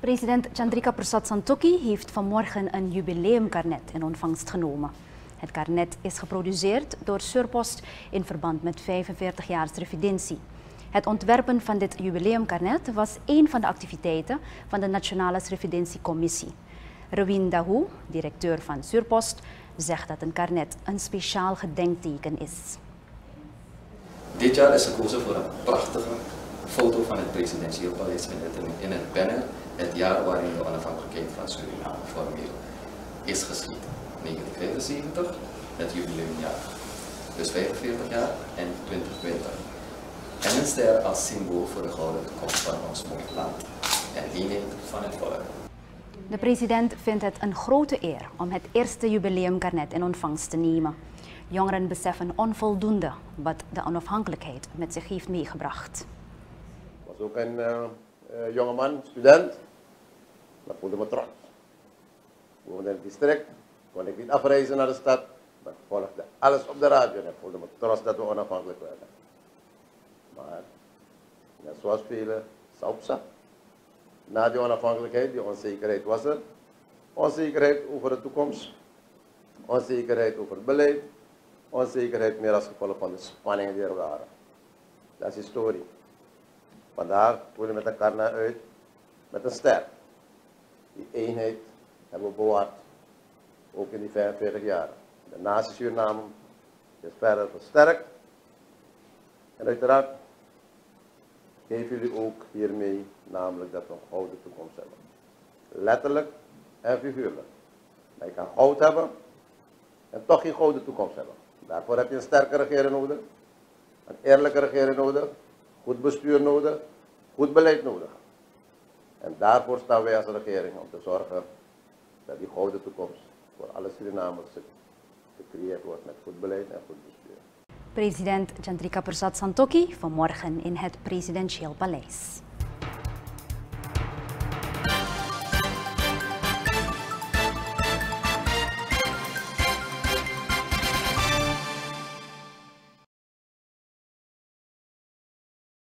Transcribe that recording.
President Chandrika Prasad Santokhi heeft vanmorgen een jubileumkarnet in ontvangst genomen. Het karnet is geproduceerd door Surpost in verband met 45 jaar revidentie. Het ontwerpen van dit jubileumkarnet was een van de activiteiten van de Nationale Revidentiecommissie. Rewin Dahu, directeur van Surpost, zegt dat een karnet een speciaal gedenkteken is. Dit jaar is gekozen voor een prachtige presidentieel paleis in het banner het jaar waarin de onafhankelijkheid van Suriname formeel is geschied. 1975, het jubileumjaar. Dus 45 jaar en 2020. En een ster als symbool voor de gouden toekomst van ons mooie land en eenheid van het volk. De president vindt het een grote eer om het eerste jubileumkarnet in ontvangst te nemen. Jongeren beseffen onvoldoende wat de onafhankelijkheid met zich heeft meegebracht. Was ook een uh, uh, jongeman, student, maar voelde me trots. Woonde in het district, kon ik niet afreizen naar de stad, maar ik volgde alles op de radio en ik voelde me trots dat we onafhankelijk werden. Maar, net zoals velen, Saupsa. Na die onafhankelijkheid, die onzekerheid was er. Onzekerheid over de toekomst, onzekerheid over het beleid, onzekerheid meer als gevolg van de spanningen die er waren. Dat is historie. Vandaar voeren we met elkaar naar uit met een ster. Die eenheid hebben we bewaard, ook in die 45 jaar. De natie Suriname is verder versterkt. En uiteraard geven jullie ook hiermee namelijk dat we een gouden toekomst hebben. Letterlijk en figuurlijk. Maar je kan goud hebben en toch geen gouden toekomst hebben. Daarvoor heb je een sterke regering nodig, een eerlijke regering nodig, goed bestuur nodig, goed beleid nodig. En daarvoor staan wij als regering om te zorgen dat die gouden toekomst voor alle Surinamers gecreëerd wordt met goed beleid en goed bestuur. President Chandrika Persat Santokhi vanmorgen in het presidentieel paleis.